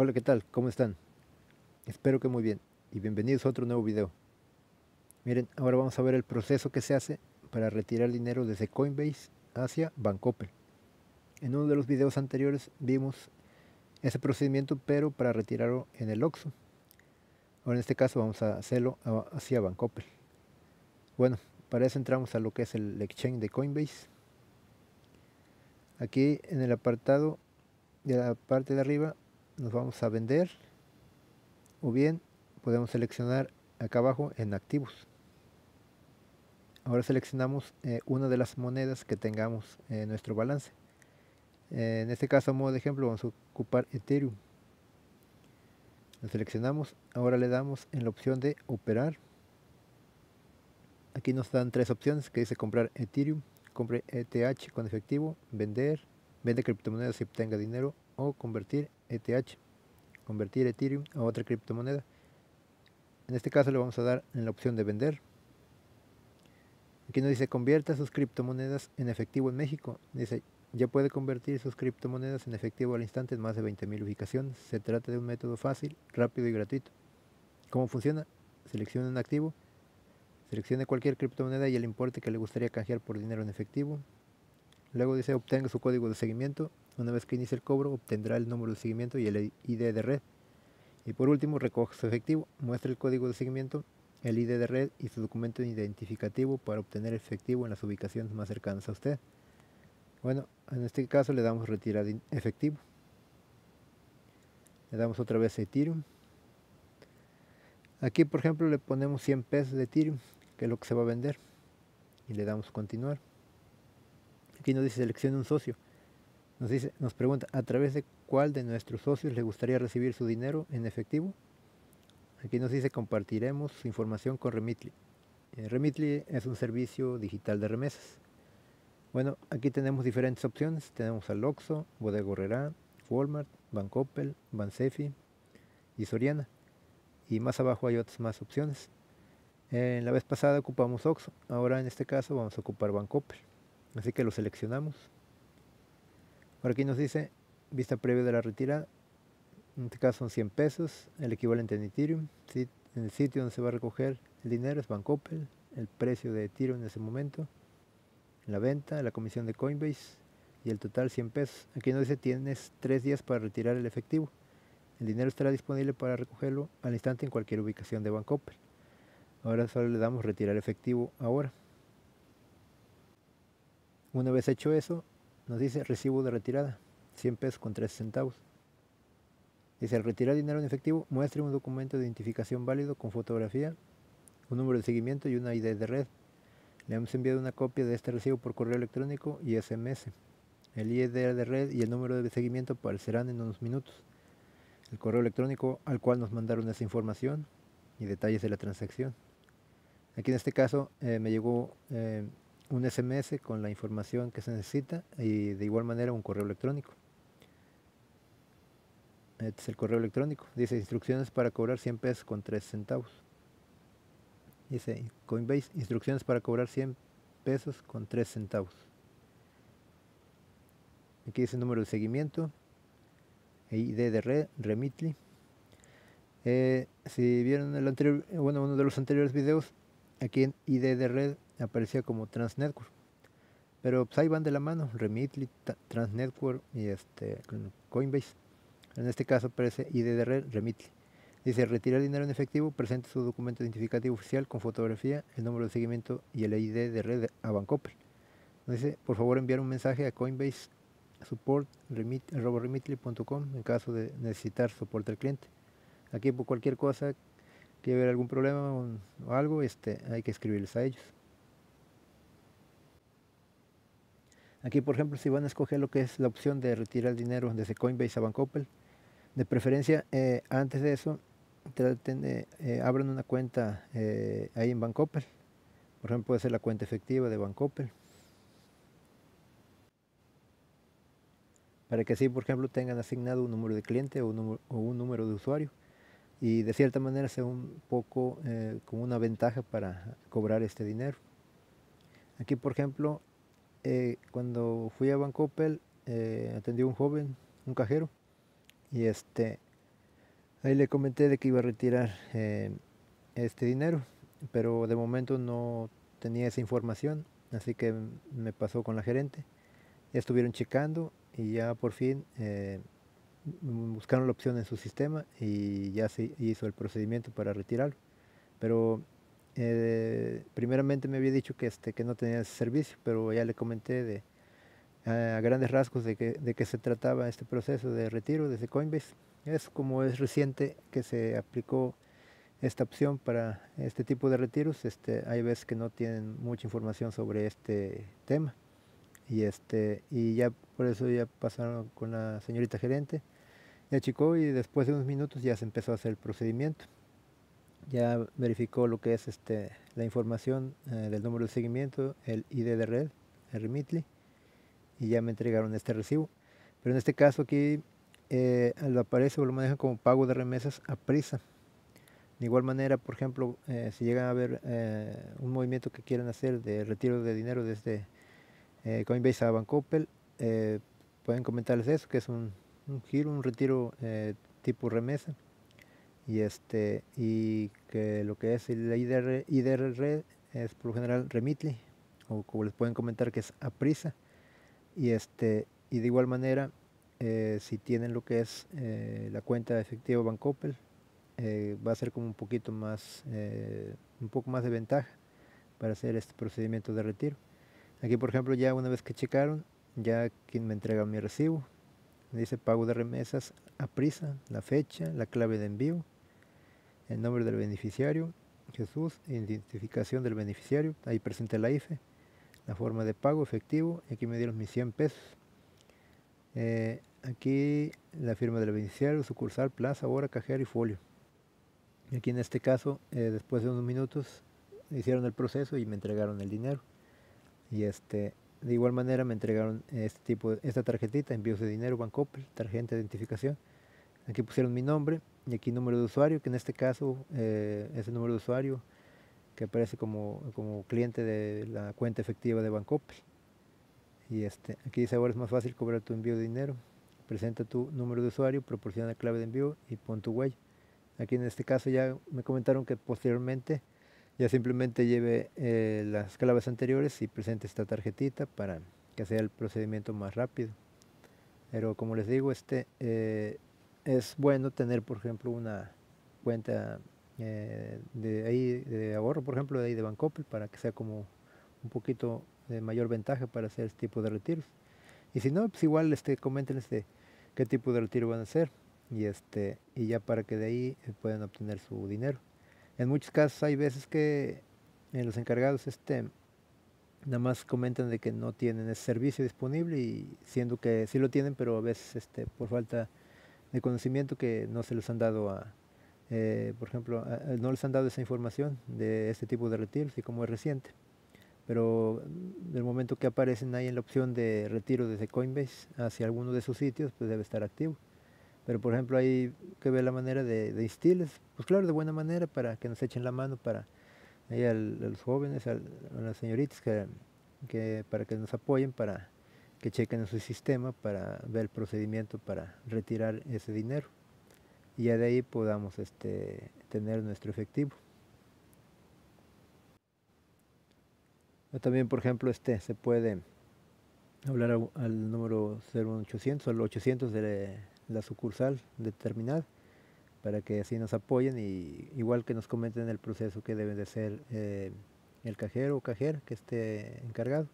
Hola, ¿qué tal? ¿Cómo están? Espero que muy bien y bienvenidos a otro nuevo video. Miren, ahora vamos a ver el proceso que se hace para retirar dinero desde Coinbase hacia Bancoppel. En uno de los videos anteriores vimos ese procedimiento, pero para retirarlo en el OXXO. Ahora en este caso vamos a hacerlo hacia Bancoppel. Bueno, para eso entramos a lo que es el exchange de Coinbase. Aquí en el apartado de la parte de arriba nos vamos a vender o bien podemos seleccionar acá abajo en activos. Ahora seleccionamos eh, una de las monedas que tengamos en nuestro balance. En este caso modo de ejemplo vamos a ocupar Ethereum. Lo seleccionamos ahora le damos en la opción de operar. Aquí nos dan tres opciones que dice comprar Ethereum compre ETH con efectivo vender vende criptomonedas y obtenga dinero o convertir ETH, convertir Ethereum a otra criptomoneda. En este caso le vamos a dar en la opción de vender. Aquí nos dice convierta sus criptomonedas en efectivo en México. Dice ya puede convertir sus criptomonedas en efectivo al instante en más de 20.000 ubicaciones. Se trata de un método fácil, rápido y gratuito. ¿Cómo funciona? Seleccione un activo, seleccione cualquier criptomoneda y el importe que le gustaría canjear por dinero en efectivo. Luego dice obtenga su código de seguimiento una vez que inicie el cobro, obtendrá el número de seguimiento y el ID de red. Y por último, recoge su efectivo, muestra el código de seguimiento, el ID de red y su documento identificativo para obtener efectivo en las ubicaciones más cercanas a usted. Bueno, en este caso le damos retirar efectivo. Le damos otra vez Ethereum. Aquí, por ejemplo, le ponemos 100 pesos de Ethereum, que es lo que se va a vender. Y le damos continuar. Aquí nos dice seleccione un socio. Nos, dice, nos pregunta, ¿a través de cuál de nuestros socios le gustaría recibir su dinero en efectivo? Aquí nos dice, compartiremos su información con Remitly. Eh, Remitly es un servicio digital de remesas. Bueno, aquí tenemos diferentes opciones. Tenemos al Oxxo, Bodega Walmart, Bancoppel, Bansefi y Soriana. Y más abajo hay otras más opciones. En la vez pasada ocupamos Oxxo, ahora en este caso vamos a ocupar Bancoppel. Así que lo seleccionamos por aquí nos dice vista previa de la retirada. En este caso son 100 pesos, el equivalente en Ethereum. En el sitio donde se va a recoger el dinero es Bancoppel, el precio de Ethereum en ese momento, la venta, la comisión de Coinbase y el total 100 pesos. Aquí nos dice tienes 3 días para retirar el efectivo. El dinero estará disponible para recogerlo al instante en cualquier ubicación de Bancoppel. Ahora solo le damos retirar efectivo ahora. Una vez hecho eso, nos dice recibo de retirada, 100 pesos con 3 centavos. Dice, al retirar dinero en efectivo, muestre un documento de identificación válido con fotografía, un número de seguimiento y una ID de red. Le hemos enviado una copia de este recibo por correo electrónico y SMS. El ID de red y el número de seguimiento aparecerán en unos minutos. El correo electrónico al cual nos mandaron esa información y detalles de la transacción. Aquí en este caso eh, me llegó eh, un SMS con la información que se necesita y de igual manera un correo electrónico. Este es el correo electrónico. Dice instrucciones para cobrar 100 pesos con 3 centavos. Dice Coinbase, instrucciones para cobrar 100 pesos con 3 centavos. Aquí dice número de seguimiento, ID de red, Remitly. Eh, si vieron el anterior, bueno, uno de los anteriores videos, aquí en ID de red aparecía como Transnetwork. Pero pues ahí van de la mano, Remitly, Transnetwork y este Coinbase. En este caso aparece ID de red Remitly. Dice retirar dinero en efectivo, presente su documento identificativo oficial con fotografía, el número de seguimiento y el ID de red a Bancoppel. Dice, por favor enviar un mensaje a Coinbase support remitly.com en caso de necesitar soporte al cliente. Aquí por cualquier cosa que haber algún problema o, algo, este, hay que escribirles a ellos. Aquí, por ejemplo, si van a escoger lo que es la opción de retirar dinero desde Coinbase a Bancoppel, de preferencia, eh, antes de eso, traten eh, abran una cuenta eh, ahí en Bancoppel. Por ejemplo, puede ser la cuenta efectiva de Bancoppel. Para que así, por ejemplo, tengan asignado un número de cliente o un número de usuario y de cierta manera sea un poco eh, como una ventaja para cobrar este dinero. Aquí, por ejemplo, eh, cuando fui a Bancoppel, eh, atendió un joven, un cajero, y este Ahí le comenté de que iba a retirar eh, este dinero, pero de momento no tenía esa información, así que me pasó con la gerente. Estuvieron checando y ya por fin eh, buscaron la opción en su sistema y ya se hizo el procedimiento para retirarlo. Pero eh, primeramente me había dicho que, este, que no tenía ese servicio, pero ya le comenté de, a, grandes rasgos de, que, de qué se trataba este proceso de retiro desde Coinbase. Es como es reciente que se aplicó esta opción para este tipo de retiros. Este, hay veces que no tienen mucha información sobre este tema. Y, este, y ya por eso ya pasaron con la señorita gerente, ya chicó y después de unos minutos ya se empezó a hacer el procedimiento. Ya verificó lo que es este, la información eh, del número de seguimiento, el ID de red, el Remitly, y ya me entregaron este recibo. Pero en este caso aquí eh, lo aparece o lo manejan como pago de remesas a prisa. De igual manera, por ejemplo, eh, si llega a eh, un movimiento que quieran hacer de retiro de dinero desde Coinbase a Bancoppel, pueden comentarles eso, que es un, giro, un retiro tipo remesa. Y, este, y que lo que es el IDR, IDR es por lo general Remitly, o como les pueden comentar que es a prisa. Y, este, y de igual manera, si tienen lo que es la cuenta efectiva Bancoppel, eh, va a ser como un poquito más, eh, un poco más de ventaja para hacer este procedimiento de retiro. Aquí, por ejemplo, ya una vez que checaron, ya quien me entrega mi recibo, me dice pago de remesas a prisa, la fecha, la clave de envío, el nombre del beneficiario, Jesús, identificación del beneficiario, ahí presente la IFE, la forma de pago efectivo, aquí me dieron mis 100 pesos. Eh, aquí la firma del beneficiario, sucursal, plaza, hora, cajero y folio. Aquí en este caso, eh, después de unos minutos, hicieron el proceso y me entregaron el dinero. Y este, de igual manera me entregaron este tipo, esta tarjetita, envíos de dinero, Bancoppel, tarjeta de identificación. Aquí pusieron mi nombre y aquí número de usuario, que en este caso eh, es el número de usuario que aparece como, como cliente de la cuenta efectiva de Bancoppel. Y este, aquí dice ahora es más fácil cobrar tu envío de dinero. Presenta tu número de usuario, proporciona la clave de envío y pon tu huella. Aquí en este caso ya me comentaron que posteriormente ya simplemente lleve eh, las claves anteriores y presente esta tarjetita para que sea el procedimiento más rápido. Pero como les digo, este eh, es bueno tener, por ejemplo, una cuenta eh, de ahí de ahorro, por ejemplo, de ahí de Bancoppel, para que sea como un poquito de mayor ventaja para hacer este tipo de retiros. Y si no, pues igual este, comenten este, qué tipo de retiro van a hacer y este y ya para que de ahí eh, puedan obtener su dinero. En muchos casos hay veces que eh, los encargados este nada más comentan de que no tienen ese servicio disponible y siendo que sí lo tienen, pero a veces este por falta de conocimiento que no se les han dado a eh, por ejemplo, no les han dado esa información de este tipo de retiros y como es reciente. Pero del momento que aparecen ahí en la opción de retiro desde Coinbase hacia alguno de sus sitios, pues debe estar activo. Pero por ejemplo hay que ver la manera de, de pues claro, de buena manera para que nos echen la mano para a, los jóvenes, a, las señoritas, que, para que nos apoyen, para que chequen su sistema, para ver el procedimiento para retirar ese dinero. Y ya de ahí podamos este, tener nuestro efectivo. también, por ejemplo, este se puede hablar al, número 0800, al 800 de la sucursal determinada para que así nos apoyen y igual que nos comenten el proceso que debe de ser eh, el cajero o cajera que esté encargado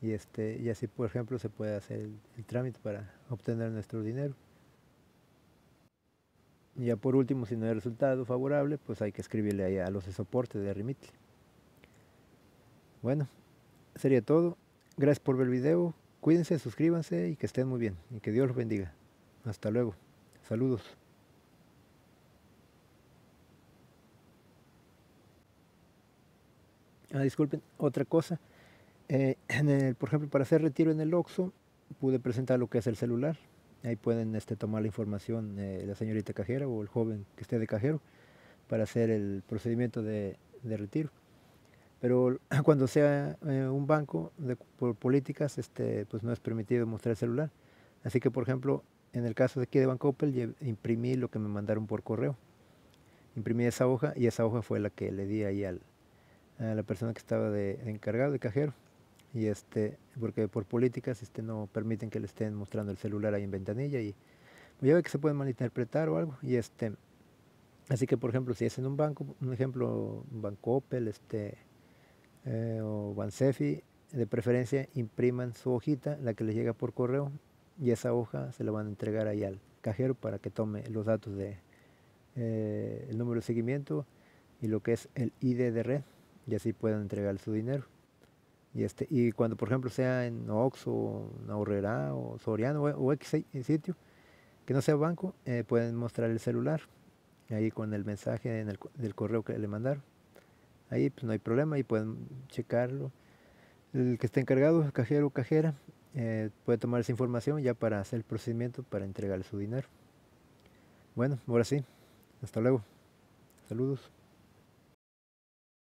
y este y así por ejemplo se puede hacer el, trámite para obtener nuestro dinero y ya por último si no hay resultado favorable pues hay que escribirle ahí a los de soporte de Remitly bueno sería todo gracias por ver el video cuídense suscríbanse y que estén muy bien y que Dios los bendiga hasta luego. Saludos. Ah, disculpen, otra cosa. Eh, por ejemplo, para hacer retiro en el OXO, pude presentar lo que es el celular. Ahí pueden este, tomar la información eh, la señorita cajera o el joven que esté de cajero para hacer el procedimiento de, retiro. Pero cuando sea eh, un banco, por políticas, este, pues no es permitido mostrar el celular. Así que, por ejemplo, en el caso de aquí de Bancoppel, imprimí lo que me mandaron por correo. Imprimí esa hoja y esa hoja fue la que le di ahí a la persona que estaba de, encargado, de cajero. Y este, porque por políticas este, no permiten que le estén mostrando el celular ahí en ventanilla y pues ya ve que se puede malinterpretar o algo. Y este, así que por ejemplo, si es en un banco, un ejemplo, Banco Opel, este, eh, o Bansefi, de preferencia impriman su hojita, la que les llega por correo, y esa hoja se la van a entregar ahí al cajero para que tome los datos de eh, el número de seguimiento y lo que es el ID de red y así pueden entregar su dinero. Y, este, y cuando por ejemplo sea en Oxxo, Ahorrera o Soriano o, X sitio, que no sea banco, eh, pueden mostrar el celular ahí con el mensaje en el, del correo que le mandaron. Ahí pues no hay problema, y pueden checarlo. El que esté encargado, cajero o cajera, eh, puede tomar esa información ya para hacer el procedimiento para entregarle su dinero. Bueno, ahora sí, hasta luego. Saludos.